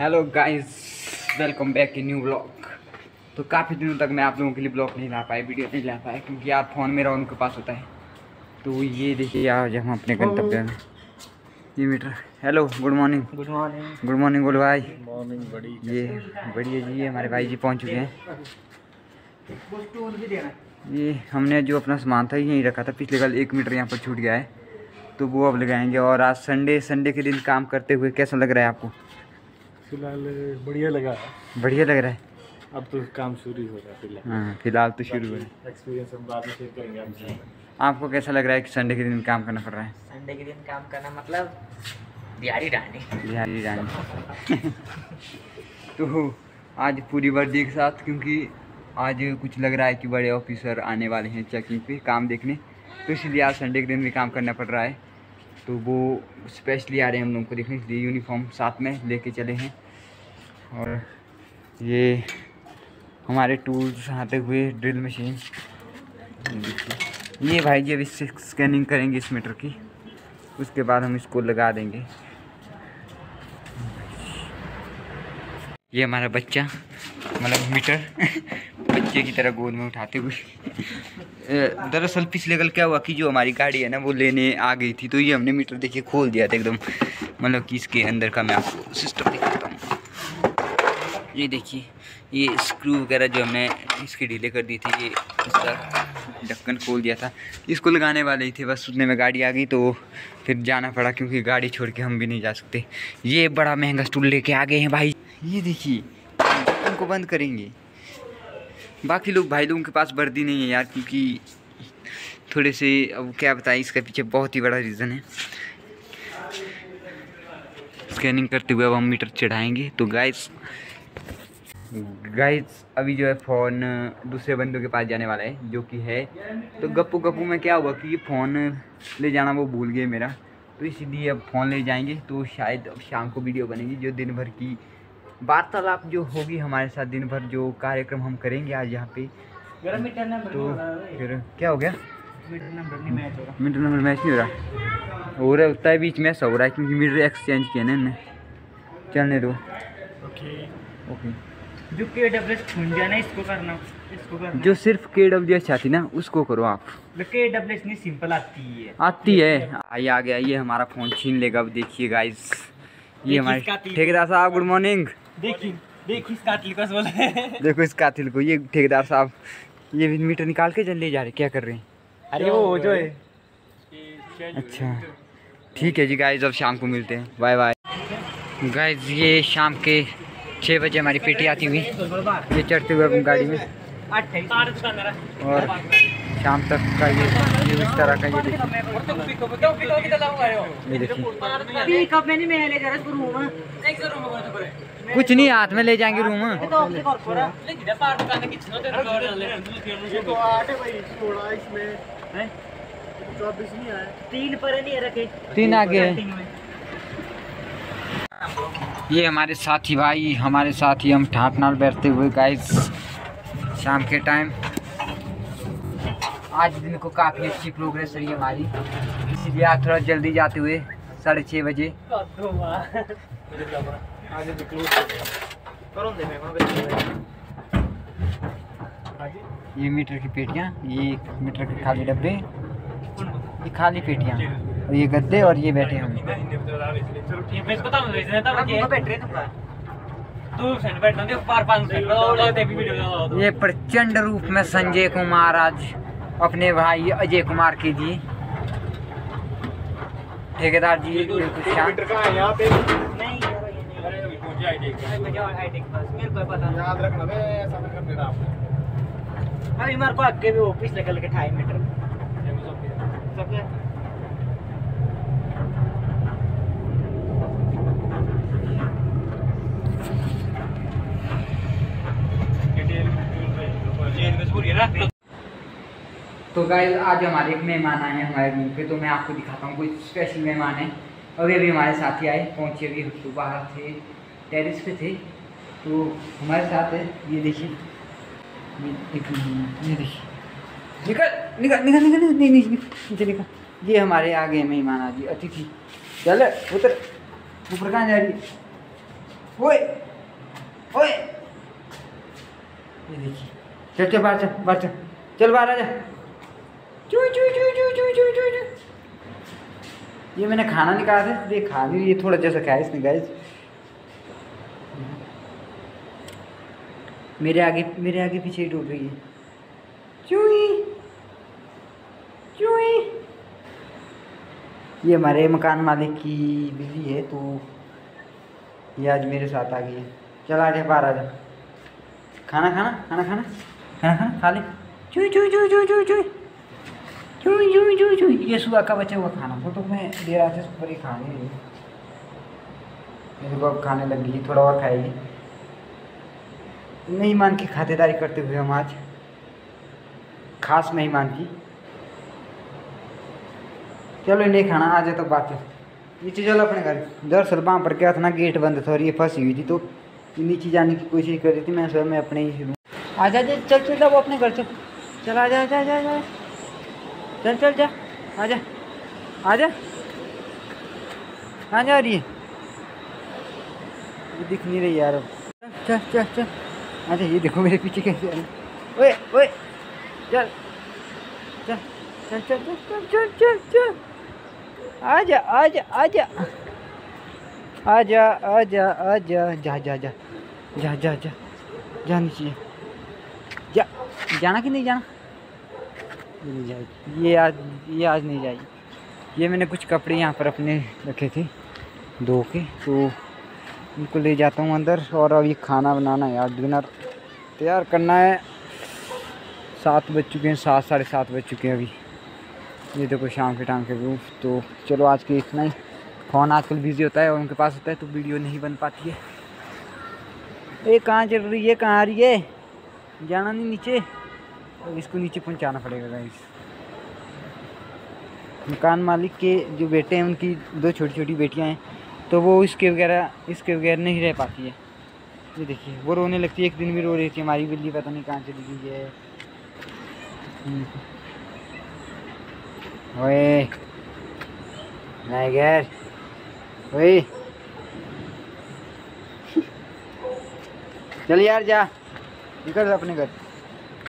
Hello guys welcome back in new blog तो काफ़ी दिनों तक मैं आप लोगों के लिए ब्लॉग नहीं ला पाया वीडियो नहीं ला पाया क्योंकि यार फ़ोन मेरा उनके पास होता है। तो ये देखिए यार जब हम अपने गंतव्य में ये meter hello good morning good morning good morning बोलो भाई। मॉर्निंग बड़ी ये बढ़िया जी ये हमारे भाई जी पहुँच चुके हैं। ये हमने जो अपना सामान था यहीं रखा था। पिछले कल एक मीटर यहाँ पर छूट गया है। तो वो अब लगाएँगे और आज संडे संडे के दिन काम करते हुए कैसा लग रहा है आपको? फ़िलहाल बढ़िया लगा। बढ़िया लग रहा है। अब तो काम शुरू हो रहा है फ़िलहाल। हाँ फ़िलहाल तो शुरू हो रहा है। एक्सपीरियंस हम बाद में शेयर करेंगे आपसे। आपको कैसा लग रहा है कि संडे के दिन काम करना पड़ रहा है? संडे के दिन काम करना मतलब दिहाड़ी डालनी बिहारी रानी तो आज पूरी वर्दी के साथ क्योंकि आज कुछ लग रहा है कि बड़े ऑफिसर आने वाले हैं चेकिंग पे काम देखने। तो इसलिए आज संडे के दिन भी काम करना पड़ रहा है। तो वो स्पेशली आ रहे हैं हम लोगों को देखने इसलिए यूनिफॉर्म साथ में लेके चले हैं। और ये हमारे टूल्स आते हुए ड्रिल मशीन ये भाई जी अभी स्कैनिंग करेंगे इस मीटर की। उसके बाद हम इसको लगा देंगे। ये हमारा बच्चा मतलब मीटर बच्चे की तरह गोद में उठाते हुए। दरअसल पिछले कल क्या हुआ कि जो हमारी गाड़ी है ना, वो लेने आ गई थी तो ये हमने मीटर देखिए खोल दिया था एकदम। मतलब कि इसके अंदर का मैं आपको सिस्टम दिखाता हूँ। ये देखिए, ये स्क्रू वगैरह जो हमने इसकी ढीले कर दी थी, ये इसका ढक्कन खोल दिया था। इसको लगाने वाले ही थे, बस उतने में गाड़ी आ गई तो फिर जाना पड़ा, क्योंकि गाड़ी छोड़ के हम भी नहीं जा सकते। ये बड़ा महँगा स्टूल लेके आ गए हैं भाई। ये देखिए उनको बंद करेंगे। बाकी लोग भाई लोगों के पास वर्दी नहीं है यार, क्योंकि थोड़े से, अब क्या बताएँ, इसके पीछे बहुत ही बड़ा रीज़न है। स्कैनिंग करते हुए अब हम मीटर चढ़ाएँगे। तो गाइस गाइस अभी जो है फ़ोन दूसरे बंदों के पास जाने वाला है, जो कि है। तो गप्पू गप्पू में क्या हुआ कि फ़ोन ले जाना वो भूल गए मेरा। तो इसीलिए अब फ़ोन ले जाएँगे तो शायद अब शाम को वीडियो बनेगी, जो दिन भर की वार्तालाप जो होगी हमारे साथ दिन भर जो कार्यक्रम हम करेंगे आज यहाँ पे तो फिर क्या हो गया? मीटर नंबर मैच हो मैच नहीं हो रहा। हो रहा है उतना बीच में ऐसा हो रहा है क्योंकि मीटर एक्सचेंज किया ना इनने। चलने दो। ओके ओके जो के डब्ल्यू छून जाए ना इसको करना इसको करना। जो सिर्फ़ के डब्ल्यू एस चाहती ना उसको करो आप। के डब्ल्यू एस नहीं सिंपल आती है। आती है। आइए आ गया ये हमारा फ़ोन छीन लेगा। अब देखिए गाइस ये हमारे ठेकेदार साहब गुड मॉर्निंग देखिए देखिए इस कातिल को बोले देखो इस कातिल को ये ठेकेदार साहब ये भी मीटर निकाल के जल ले जा रहे क्या कर रहे हैं? अरे वो जो है। अच्छा ठीक है जी गाइस अब शाम को मिलते हैं। बाय बाय गाइस ये शाम के छः बजे हमारी पेटी आती हुई। ये चढ़ते हुए अपन गाड़ी में। और शाम तक का ये ये इस तरह का ये देखिए। ये देखिए। रूम कुछ नहीं हाथ में ले जाएँगे रूम तो तीन पर नहीं रखे। तीन आगे ये हमारे साथी भाई हमारे साथी हम ठाट नाल बैठते हुए गाइस शाम के टाइम आज दिन को काफ़ी अच्छी प्रोग्रेस रही हमारी। इसीलिए आज थोड़ा जल्दी जाते हुए साढ़े छः बजे। आगे तो क्लोज करो दे मैं ये मीटर की पेटियाँ ये मीटर के खाली डब्बे ये खाली पेटियाँ और ये गद्दे और ये बैठे हम। ये तो तू भी ये प्रचंड रूप में संजय कुमार आज अपने भाई अजय कुमार के दिए ठेकेदार जी बिल्कुल यहाँ पे मेरे को पता याद रखना बे ऐसा ना कर देना आप अभी मार को आगे भी के ढाई मीटर। सब तो गाइस आज हमारे एक मेहमान आए हैं हमारे रूम पे तो मैं आपको दिखाता हूँ कोई स्पेशल मेहमान है। अभी अभी हमारे साथ ही आए पहुँचे अभी हम तो बाहर थे। टेरिस पे थे तो हमारे साथ है, ये देखिए। ये देखिए। निकल निकल निकल निकल नहीं नहीं नीचे निकल। ये हमारे आ गए मेहमान आ गए अतिथि। चल, उतर। ऊपर कहाँ जा रही ओए ओए। ये देखिए। चल चल, बाहर चल बाहर चल। चल, बाहर आ जा। चू चू चू चू चू चू चू चू ये मैंने खाना निकाला था, ये खा नहीं ये थोड़ा जैसा खाया इसने गाइस मेरे आगे मेरे आगे पीछे ही डूब रही है। चुई चुई ये हमारे मकान मालिक की बिल्ली है तो ये आज मेरे साथ आ गई है। चल आ जा बाहर आ जा। खाना खाना खाना खाना? खाना खाना? खा ले। चुई चुई चुई चुई चुई चुई। चुई चुई चुई चुई। ये सुबह का बचा हुआ खाना। वो तो मैं दे रहा था पर ही खा नहीं मेरे को अब खाने लग गई थोड़ा और खाएगी। मेहमान की खातिरदारी करते हुए हम आज खास मेहमान की। चलो नहीं खाना आ जाए तो बात है। नीचे चलो अपने घर। दरअसल वहाँ पर क्या था ना गेट बंद था और ये फंसी हुई थी तो नीचे जाने की कोशिश कर रही थी मैं सर मैं अपने ही रूम आ जा चल चल जा वो अपने घर चल। चल आ जा जा जा जा। चल चल जा। आ जा। आ जा। कहाँ जा रही है? दिख नहीं रही यार अब। चल चल चल। अच्छा ये देखो मेरे पीछे कैसे आ रही ओए ओए, चल चल चल चल चल चल चल चल चल। आजा आजा आजा। आजा आजा आजा, जा जा जा जा जा जा जा नीचे जा, जाना कि नहीं जाना? नहीं जाएगी। ये आज ये आज नहीं जाएगी। ये मैंने कुछ कपड़े यहाँ पर अपने रखे थे, धो के तो उनको ले जाता हूँ अंदर और अभी खाना बनाना है यार, डिनर तैयार करना है। सात बज चुके हैं, सात, साढ़े सात बज चुके हैं अभी। ये देखो शाम के टाइम के व्यू तो चलो आज के इतना ही। फ़ोन आजकल बिज़ी होता है और उनके पास होता है तो वीडियो नहीं बन पाती है। ये कहाँ चल रही है, कहाँ आ रही है? जाना नहीं नीचे? अब इसको नीचे पहुँचाना पड़ेगा गाइस मकान मालिक के जो बेटे हैं, उनकी दो छोटी छोटी बेटियाँ हैं। तो वो इसके वगैरह इसके वगैरह नहीं रह पाती है। ये देखिए, वो रोने लगती है, एक दिन भी रो रही थी हमारी बिल्ली, पता नहीं कहाँ चली गई है। ओए टाइगर ओए। चल यार जा, निकल अपने घर।